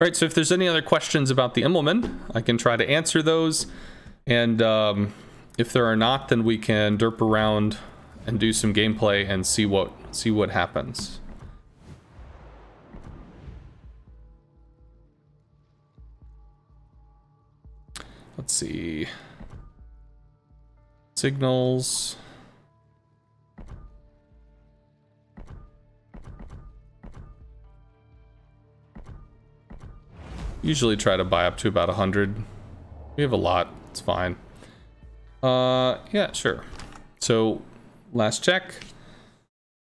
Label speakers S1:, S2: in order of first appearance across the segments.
S1: Right, so if there's any other questions about the Immelmann, I can try to answer those. And um, if there are not, then we can derp around and do some gameplay and see what see what happens. Let's see. Signals. Usually try to buy up to about 100. We have a lot. It's fine. Uh, yeah, sure. So, last check.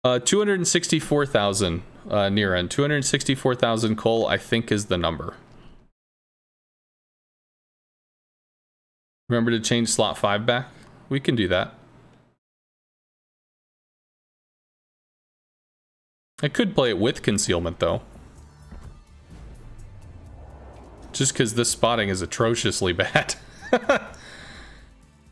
S1: Uh, 264,000 uh, near end. 264,000 coal, I think, is the number. Remember to change slot 5 back? We can do that. I could play it with concealment, though. Just because this spotting is atrociously bad. uh,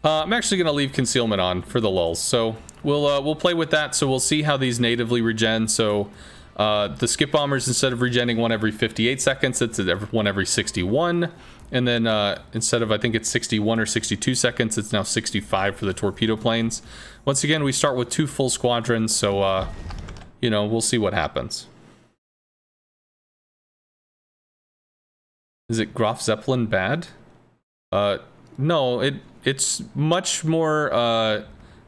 S1: I'm actually going to leave concealment on for the lulls. So we'll uh, we'll play with that. So we'll see how these natively regen. So uh, the skip bombers, instead of regenning one every 58 seconds, it's one every 61. And then uh, instead of, I think it's 61 or 62 seconds, it's now 65 for the torpedo planes. Once again, we start with two full squadrons. So, uh, you know, we'll see what happens. Is it Graf Zeppelin bad? Uh, no, it it's much more uh,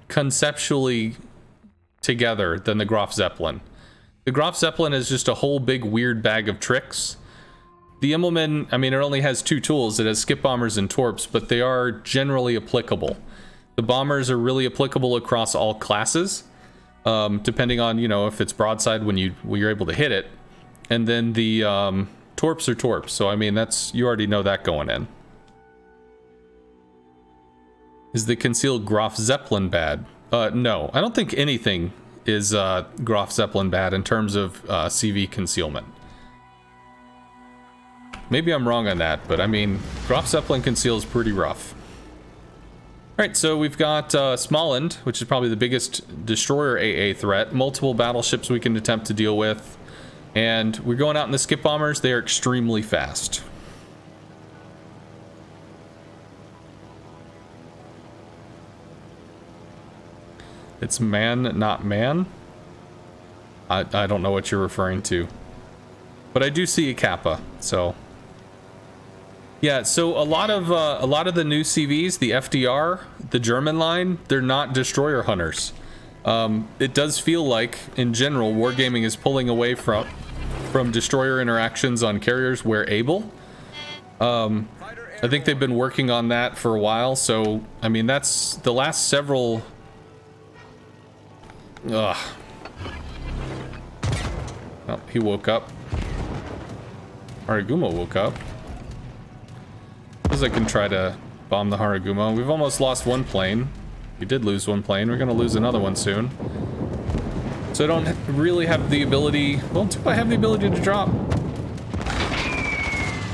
S1: conceptually together than the Graf Zeppelin. The Graf Zeppelin is just a whole big weird bag of tricks. The Immelmann, I mean, it only has two tools. It has skip bombers and torps, but they are generally applicable. The bombers are really applicable across all classes, um, depending on, you know, if it's broadside when, you, when you're able to hit it. And then the, um, Torps are torps, so I mean, that's you already know that going in. Is the concealed Graf Zeppelin bad? Uh, no, I don't think anything is uh, Graf Zeppelin bad in terms of uh, CV concealment. Maybe I'm wrong on that, but I mean, Graf Zeppelin conceal is pretty rough. Alright, so we've got uh, which is probably the biggest destroyer AA threat. Multiple battleships we can attempt to deal with. And we're going out in the skip bombers. They are extremely fast. It's man, not man. I, I don't know what you're referring to. But I do see a Kappa, so... Yeah, so a lot of uh, a lot of the new CVs, the FDR, the German line, they're not destroyer hunters. Um, it does feel like, in general, Wargaming is pulling away from from destroyer interactions on carriers where able. Um, I think they've been working on that for a while, so, I mean, that's the last several... Ugh. Oh, he woke up. Harugumo woke up. Because I can try to bomb the Harugumo. We've almost lost one plane. We did lose one plane. We're going to lose another one soon. So I don't really have the ability... Well, do I have the ability to drop?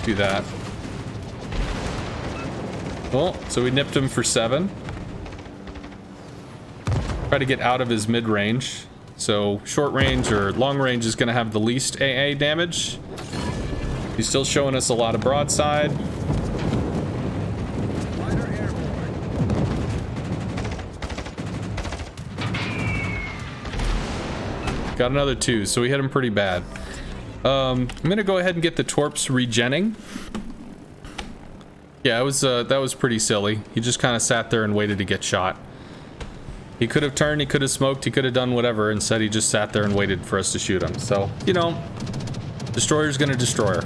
S1: Do that. Well, so we nipped him for seven. Try to get out of his mid-range. So short range or long range is going to have the least AA damage. He's still showing us a lot of broadside. Got another two, so we hit him pretty bad. Um, I'm gonna go ahead and get the Torps regenning. Yeah, it was, uh, that was pretty silly. He just kind of sat there and waited to get shot. He could have turned, he could have smoked, he could have done whatever. Instead, he just sat there and waited for us to shoot him. So, you know, Destroyer's gonna destroy her.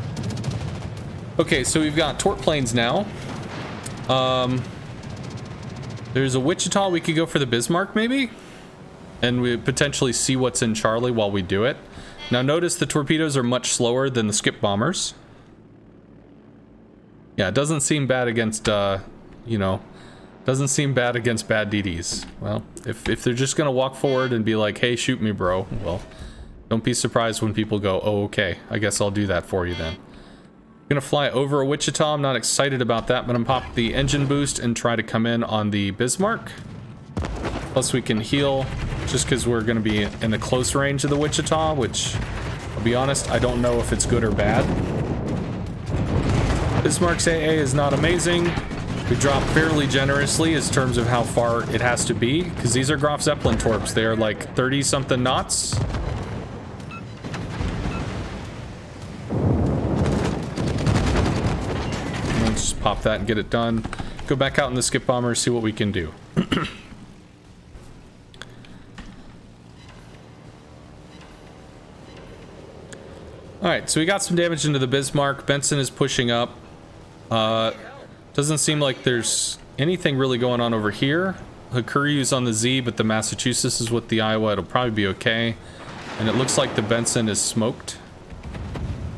S1: Okay, so we've got Torp planes now. Um, there's a Wichita. We could go for the Bismarck, maybe? And we potentially see what's in Charlie while we do it. Now notice the torpedoes are much slower than the skip bombers. Yeah, it doesn't seem bad against, uh, you know, doesn't seem bad against bad DDs. Well, if, if they're just gonna walk forward and be like, hey, shoot me, bro, well, don't be surprised when people go, oh, okay, I guess I'll do that for you then. I'm gonna fly over a Wichita, I'm not excited about that, but I'm pop the engine boost and try to come in on the Bismarck. Plus we can heal just because we're going to be in the close range of the Wichita, which, I'll be honest, I don't know if it's good or bad. Bismarck's AA is not amazing. We drop fairly generously in terms of how far it has to be, because these are Graf Zeppelin torps. They are like 30 something knots. Let's just pop that and get it done. Go back out in the skip bomber, see what we can do. Alright, so we got some damage into the Bismarck. Benson is pushing up. Uh, doesn't seem like there's anything really going on over here. Hakuryu's on the Z, but the Massachusetts is with the Iowa. It'll probably be okay. And it looks like the Benson is smoked.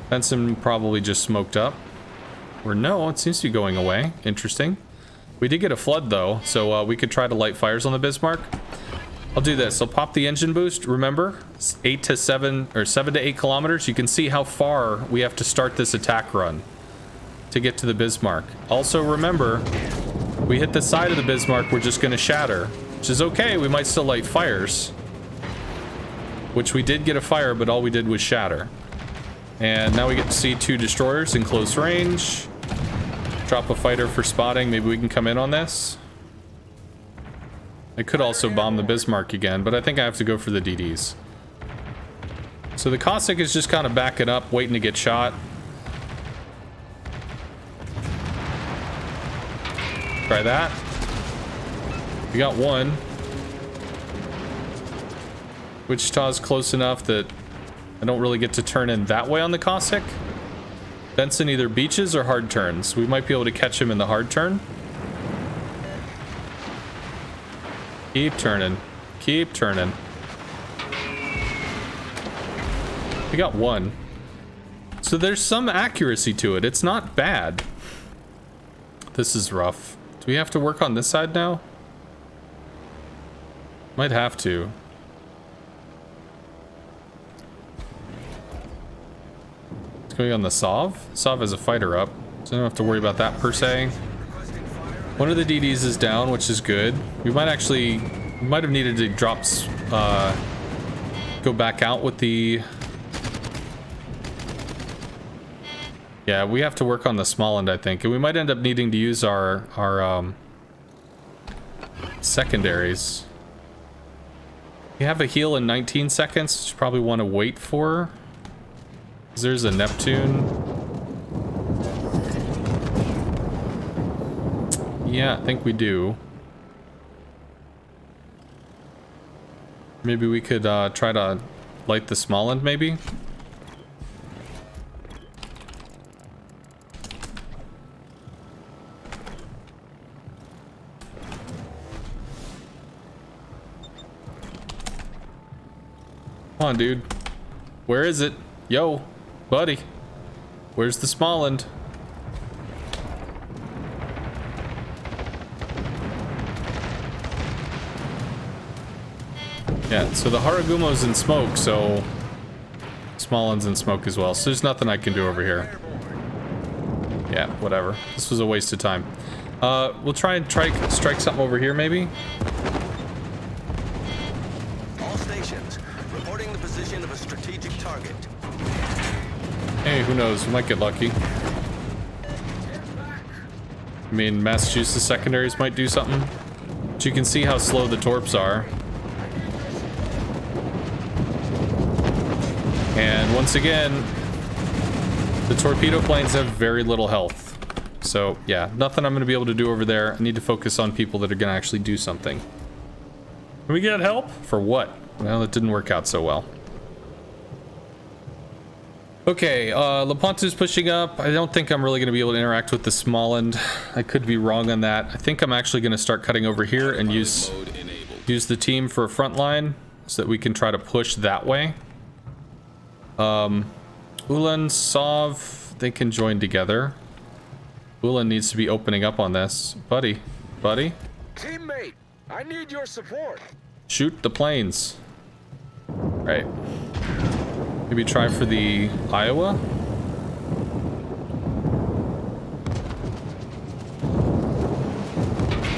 S1: Benson probably just smoked up. Or no, it seems to be going away. Interesting. We did get a flood though, so uh, we could try to light fires on the Bismarck. I'll do this. I'll pop the engine boost. Remember, it's eight to seven or seven to eight kilometers. You can see how far we have to start this attack run to get to the Bismarck. Also remember, we hit the side of the Bismarck, we're just going to shatter, which is okay. We might still light fires, which we did get a fire, but all we did was shatter. And now we get to see two destroyers in close range. Drop a fighter for spotting. Maybe we can come in on this. I could also bomb the Bismarck again, but I think I have to go for the DDs. So the Cossack is just kind of backing up, waiting to get shot. Try that. We got one. Wichita's close enough that I don't really get to turn in that way on the Cossack. Benson either beaches or hard turns. We might be able to catch him in the hard turn. Keep turning. Keep turning. We got one. So there's some accuracy to it. It's not bad. This is rough. Do we have to work on this side now? Might have to. It's going on the Sov. Sov has a fighter up, so I don't have to worry about that per se. One of the DDs is down, which is good. We might actually, we might have needed to drop, uh, go back out with the... Yeah, we have to work on the Smolensk, I think. And we might end up needing to use our, our, um, secondaries. We have a heal in 19 seconds, which probably want to wait for. There's a Neptune. Yeah, I think we do. Maybe we could uh, try to light the Smolensk, maybe? Come on, dude. Where is it? Yo, buddy. Where's the small end? Yeah, so the Harugumo's in smoke, so Smolensk's in smoke as well. So there's nothing I can do over here. Yeah, whatever. This was a waste of time. Uh, we'll try and try strike something over here, maybe.
S2: All stations reporting the position of a strategic target.
S1: Hey, who knows? We might get lucky. I mean, Massachusetts secondaries might do something. But you can see how slow the torps are. And once again, the torpedo planes have very little health. So, yeah, nothing I'm going to be able to do over there. I need to focus on people that are going to actually do something. Can we get help? For what? Well, it didn't work out so well. Okay, uh, Lepanto's pushing up. I don't think I'm really going to be able to interact with the Smolensk. I could be wrong on that. I think I'm actually going to start cutting over here and use use the team for a front line so that we can try to push that way. Um, Ulan, Sov, they can join together. Ulan needs to be opening up on this. Buddy, buddy,
S3: Teammate, I need your support.
S1: shoot the planes. Right. Maybe try for the Iowa?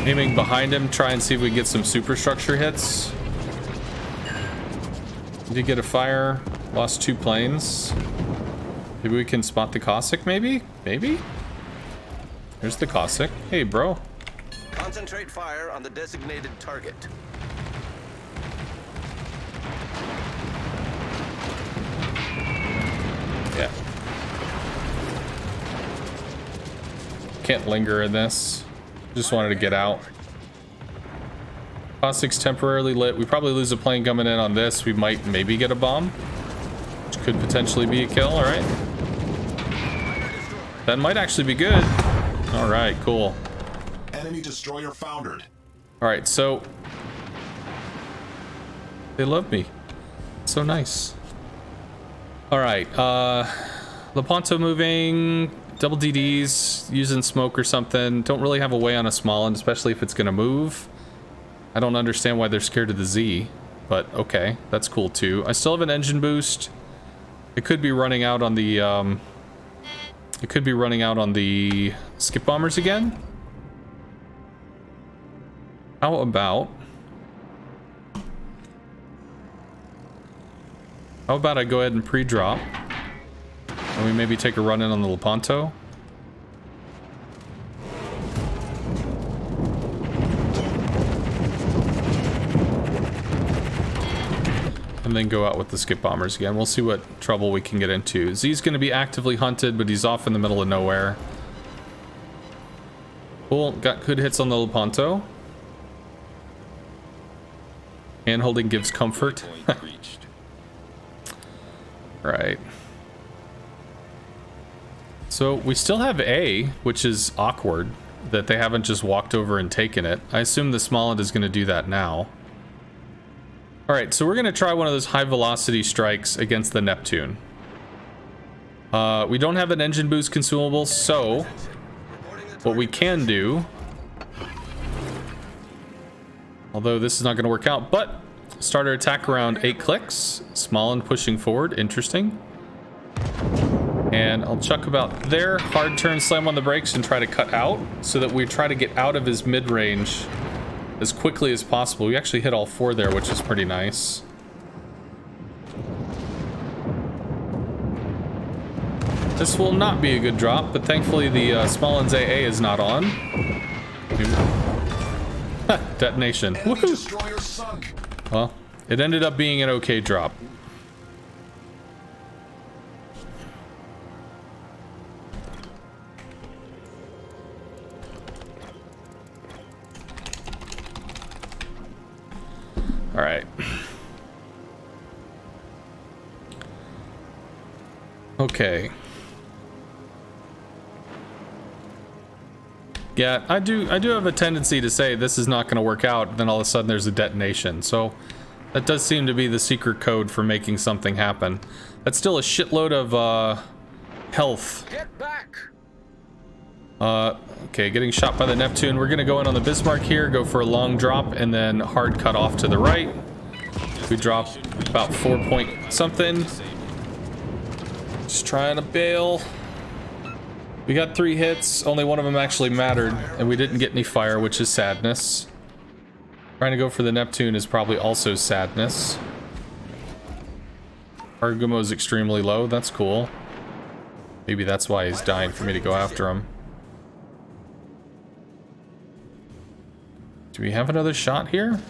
S1: Aiming behind him, try and see if we can get some superstructure hits. Did you get a fire? Lost two planes. Maybe we can spot the Cossack, maybe? Maybe? There's the Cossack. Hey, bro.
S2: Concentrate fire on the designated target.
S1: Yeah. Can't linger in this. Just wanted to get out. Cossack's temporarily lit. We probably lose a plane coming in on this. We might maybe get a bomb. Which could potentially be a kill, alright. That might actually be good. Alright, cool.
S4: Enemy destroyer foundered.
S1: Alright, so... They love me. So nice. Alright, uh... Lepanto moving, double DDs, using smoke or something. Don't really have a way on a Smolensk, especially if it's gonna move. I don't understand why they're scared of the Z, but okay, that's cool too. I still have an engine boost. It could be running out on the, um... It could be running out on the skip bombers again. How about... How about I go ahead and pre-drop? And we maybe take a run in on the Lepanto? And then go out with the skip bombers again. We'll see what trouble we can get into. Z's going to be actively hunted, but he's off in the middle of nowhere. Cool. Got good hits on the Lepanto. Hand holding gives comfort. right. So we still have A, which is awkward that they haven't just walked over and taken it. I assume the Smolensk is going to do that now. Alright, so we're going to try one of those high velocity strikes against the Neptune. Uh, we don't have an engine boost consumable, so what we can do, although this is not going to work out, but start our attack around 8 clicks. Smolensk pushing forward, interesting. And I'll chuck about there, hard turn, slam on the brakes, and try to cut out so that we try to get out of his mid-range as quickly as possible. We actually hit all four there, which is pretty nice. This will not be a good drop, but thankfully the uh, Smolensk AA is not on. Detonation. Well, it ended up being an okay drop. All right. Okay. Yeah, I do I do have a tendency to say this is not going to work out, then all of a sudden there's a detonation. So that does seem to be the secret code for making something happen. That's still a shitload of uh health. Uh, okay, getting shot by the Neptune. We're gonna go in on the Bismarck here, go for a long drop, and then hard cut off to the right. We drop about four point something. Just trying to bail. We got three hits, only one of them actually mattered, and we didn't get any fire, which is sadness. Trying to go for the Neptune is probably also sadness. Harugumo is extremely low, that's cool. Maybe that's why he's dying for me to go after him. Do we have another shot here?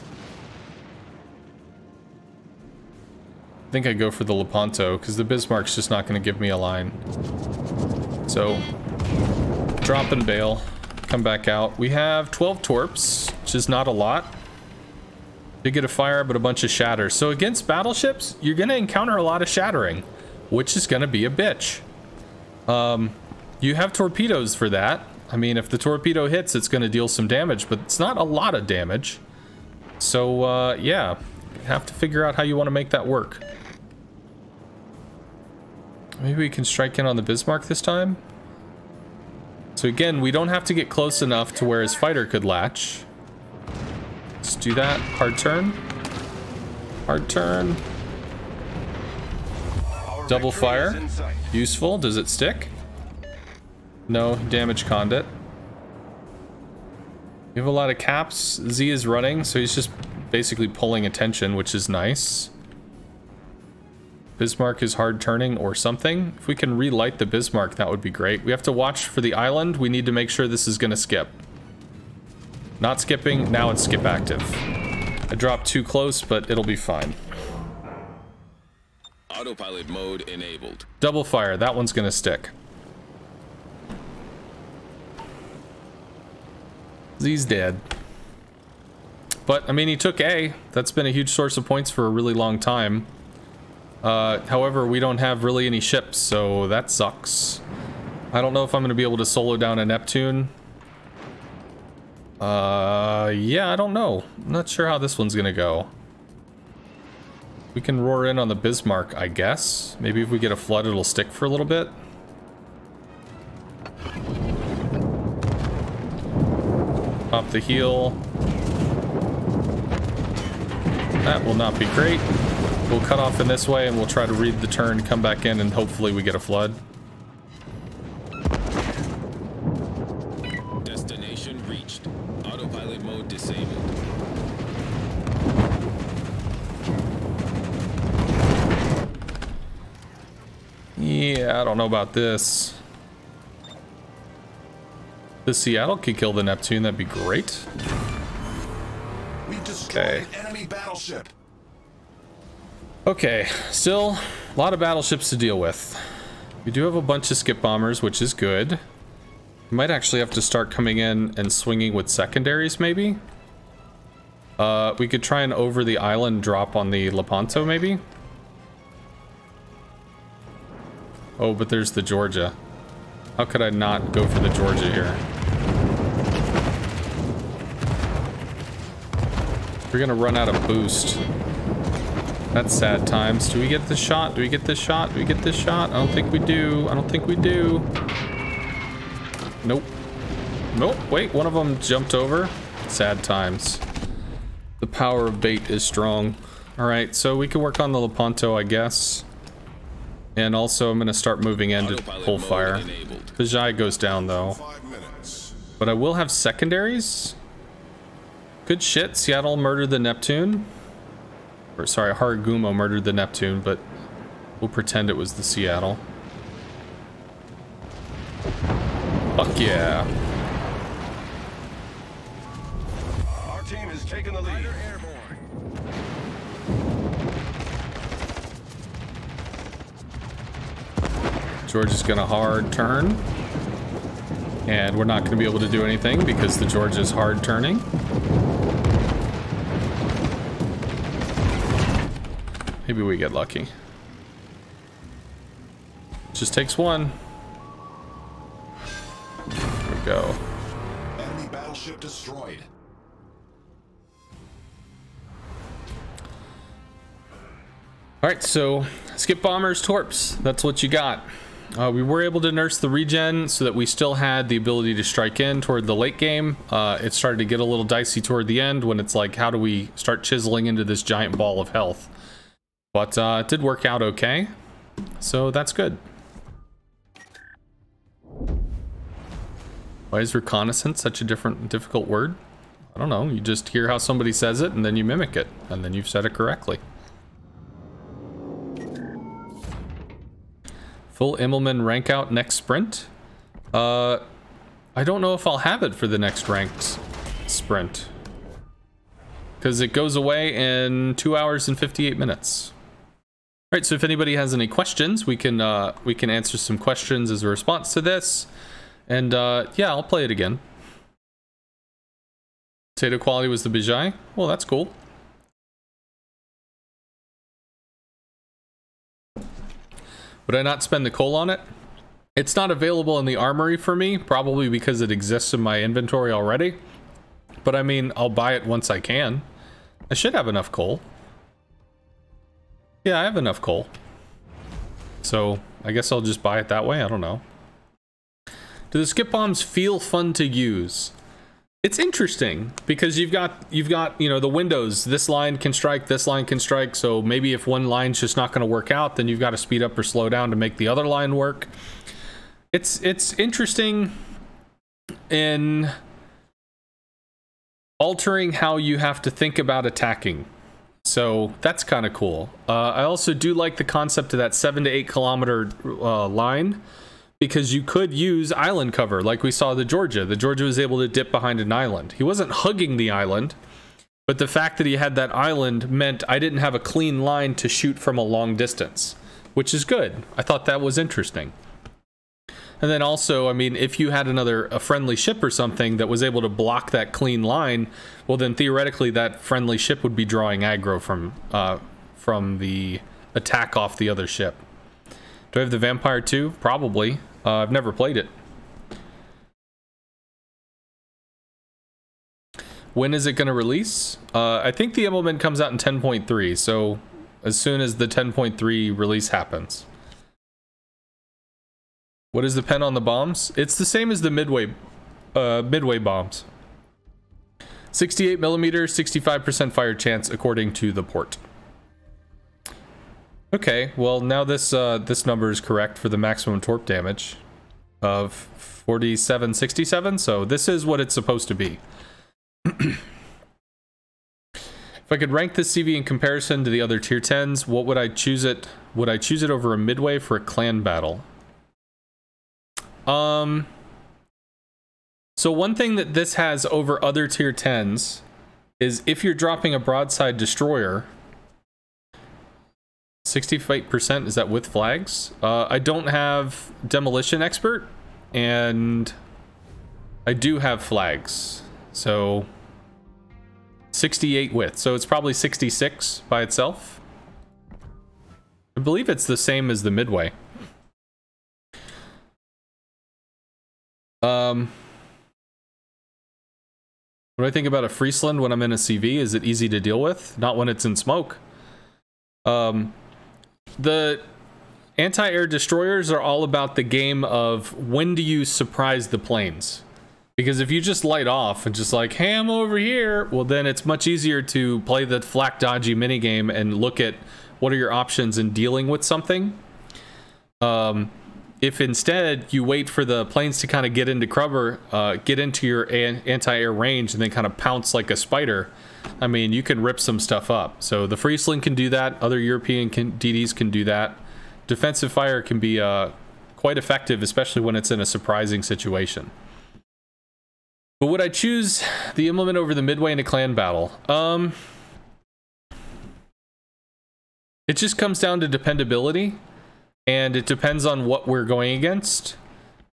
S1: I think I go for the Lepanto, because the Bismarck's just not going to give me a line. So, drop and bail. Come back out. We have 12 torps, which is not a lot. Did get a fire, but a bunch of shatter. So against battleships, you're going to encounter a lot of shattering, which is going to be a bitch. Um, you have torpedoes for that. I mean, if the torpedo hits, it's going to deal some damage, but it's not a lot of damage. So, uh, yeah, have to figure out how you want to make that work. Maybe we can strike in on the Bismarck this time? So again, we don't have to get close enough to where his fighter could latch. Let's do that. Hard turn. Hard turn. Double fire. Useful. Does it stick? No, damage condit. We have a lot of caps. Z is running, so he's just basically pulling attention, which is nice. Bismarck is hard turning or something. If we can relight the Bismarck, that would be great. We have to watch for the island. We need to make sure this is going to skip. Not skipping. Now it's skip active. I dropped too close, but it'll be fine.
S5: Autopilot mode enabled.
S1: Double fire. That one's going to stick. He's dead. But, I mean, he took A. That's been a huge source of points for a really long time. Uh, however, we don't have really any ships, so that sucks. I don't know if I'm going to be able to solo down a Neptune. Uh, yeah, I don't know. I'm not sure how this one's going to go. We can roar in on the Bismarck, I guess. Maybe if we get a flood, it'll stick for a little bit. The heel. That will not be great. We'll cut off in this way and we'll try to read the turn, come back in, and hopefully we get a flood.
S5: Destination reached. Autopilot mode disabled.
S1: Yeah, I don't know about this. The Seattle could kill the Neptune, that'd be great.
S4: We destroyed
S1: Okay.
S4: enemy battleship.
S1: Okay, still a lot of battleships to deal with. We do have a bunch of skip bombers, which is good. We might actually have to start coming in and swinging with secondaries, maybe? Uh, we could try and over the island drop on the Lepanto, maybe? Oh, but there's the Georgia. How could I not go for the Georgia here? We're gonna run out of boost. That's sad times. Do we get this shot? Do we get this shot? Do we get this shot? I don't think we do. I don't think we do. Nope. Nope. Wait, one of them jumped over. Sad times. The power of bait is strong. All right, so we can work on the Lepanto, I guess. And also, I'm going to start moving in to
S5: Autopilot
S1: pull
S5: mode
S1: fire.
S5: enabled.
S1: Vijay goes down, though. But I will have secondaries. Good shit. Seattle murdered the Neptune. Or sorry, Harugumo murdered the Neptune, but we'll pretend it was the Seattle. Fuck yeah.
S2: Our team has taken the lead.
S1: George is gonna hard turn. And we're not gonna be able to do anything because the George is hard turning. Maybe we get lucky. Just takes one. There we go.
S4: Enemy battleship destroyed.
S1: All right, so skip bombers, torps. That's what you got. Uh, we were able to nurse the regen so that we still had the ability to strike in toward the late game. Uh, it started to get a little dicey toward the end when it's like, how do we start chiseling into this giant ball of health? But uh, it did work out okay, so that's good. Why is reconnaissance such a different, difficult word? I don't know. You just hear how somebody says it and then you mimic it, and then you've said it correctly. Full Immelmann rank out next sprint? Uh, I don't know if I'll have it for the next ranked sprint. Because it goes away in 2 hours and 58 minutes. Alright, so if anybody has any questions, we can uh, we can answer some questions as a response to this. And uh, yeah, I'll play it again. Potato quality was the Bijai? Well, that's cool. Would I not spend the coal on it? It's not available in the armory for me, probably because it exists in my inventory already. But I mean, I'll buy it once I can. I should have enough coal. Yeah, I have enough coal. So, I guess I'll just buy it that way, I don't know. Do the skip bombs feel fun to use? It's interesting because you've got you've got you know the windows. This line can strike, this line can strike. So maybe if one line's just not going to work out, then you've got to speed up or slow down to make the other line work. It's it's interesting in altering how you have to think about attacking. So that's kind of cool. Uh, I also do like the concept of that seven to eight kilometer uh, line because you could use island cover like we saw the Georgia. The Georgia was able to dip behind an island. He wasn't hugging the island, but the fact that he had that island meant I didn't have a clean line to shoot from a long distance, which is good. I thought that was interesting. And then also, I mean, if you had another a friendly ship or something that was able to block that clean line, well, then theoretically that friendly ship would be drawing aggro from uh, from the attack off the other ship. Do I have the Vampire 2? Probably. Uh, I've never played it. When is it going to release? Uh, I think the Immelmann comes out in 10.3, so as soon as the 10.3 release happens. What is the pen on the bombs? It's the same as the midway, uh, midway bombs. 68 millimeter, 65% fire chance according to the port. Okay, well now this uh, this number is correct for the maximum torp damage of 4767. So this is what it's supposed to be. if I could rank this CV in comparison to the other tier 10s, what would I choose it? Would I choose it over a midway for a clan battle? Um. So one thing that this has over other tier 10s is if you're dropping a broadside destroyer, 68% is that with flags? Uh, I don't have demolition expert and I do have flags. So 68 width. So it's probably 66 by itself. I believe it's the same as the midway. Um, what I think about a Friesland when I'm in a CV? Is it easy to deal with? Not when it's in smoke. Um, the anti-air destroyers are all about the game of when do you surprise the planes? Because if you just light off and just like, hey, I'm over here, well, then it's much easier to play the flak dodgy minigame and look at what are your options in dealing with something. Um, if instead you wait for the planes to kind of get into cover, uh, get into your an- anti-air range, and then kind of pounce like a spider, I mean, you can rip some stuff up. So the Friesland can do that. Other European can, DDs can do that. Defensive fire can be uh, quite effective, especially when it's in a surprising situation. But would I choose the Immelmann over the midway in a clan battle? Um, it just comes down to dependability, and it depends on what we're going against.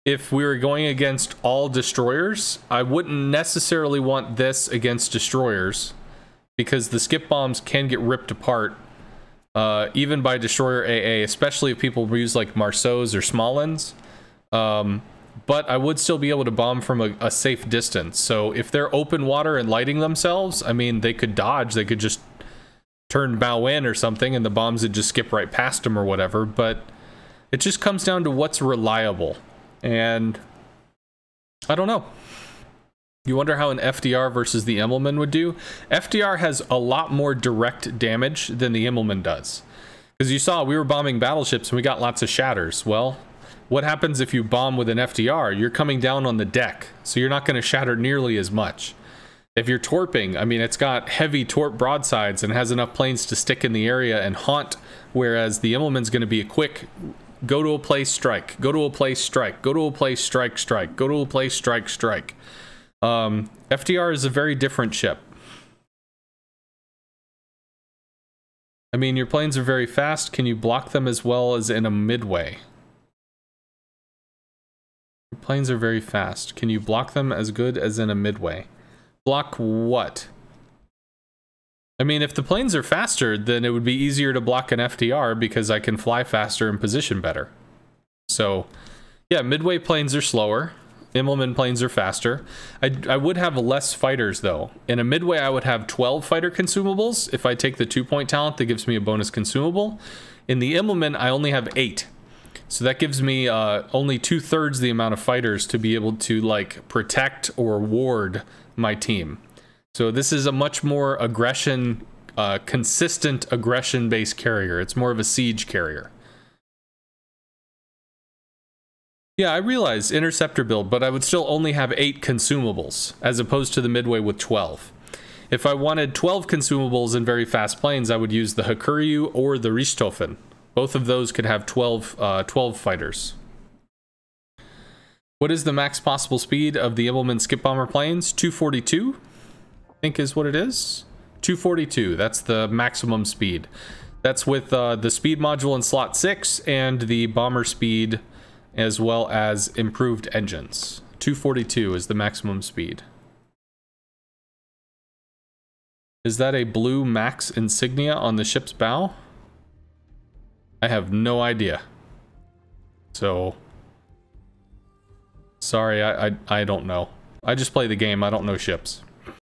S1: If we were going against all destroyers, I wouldn't necessarily want this against destroyers, because the skip bombs can get ripped apart, uh, even by destroyer AA, especially if people use like Marceaus or Smolensks. Um, but I would still be able to bomb from a, a, safe distance. So if they're open water and lighting themselves, I mean, they could dodge. They could just turn bow in or something, and the bombs would just skip right past them or whatever. But it just comes down to what's reliable. And I don't know. You wonder how an FDR versus the Immelmann would do? FDR has a lot more direct damage than the Immelmann does. Because you saw we were bombing battleships and we got lots of shatters. Well, what happens if you bomb with an FDR? You're coming down on the deck, so you're not going to shatter nearly as much. If you're torping, I mean, it's got heavy torp broadsides and has enough planes to stick in the area and haunt, whereas the Immelmann's going to be a quick go to a place, strike, go to a place, strike, go to a place, strike, strike, go to a place, strike, strike. Um, FDR is a very different ship. I mean, your planes are very fast. Can you block them as well as in a midway? Planes are very fast. Can you block them as good as in a midway? Block what? I mean, if the planes are faster, then it would be easier to block an FDR because I can fly faster and position better. So, yeah, midway planes are slower. Immelmann planes are faster. I, I would have less fighters, though. In a midway, I would have 12 fighter consumables. If I take the two-point talent, that gives me a bonus consumable. In the Immelmann, I only have 8. So that gives me uh, only two thirds the amount of fighters to be able to like protect or ward my team. So this is a much more aggression, uh, consistent aggression based carrier. It's more of a siege carrier. Yeah, I realize interceptor build, but I would still only have eight consumables as opposed to the midway with 12. If I wanted 12 consumables in very fast planes, I would use the Hakuryu or the Richthofen. Both of those could have 12, uh, 12 fighters. What is the max possible speed of the Immelmann skip bomber planes? 242, I think is what it is. 242, that's the maximum speed. That's with uh, the speed module in slot 6 and the bomber speed as well as improved engines. 242 is the maximum speed. Is that a blue max insignia on the ship's bow? I have no idea. So, sorry, I, I, I don't know. I just play the game, I don't know ships.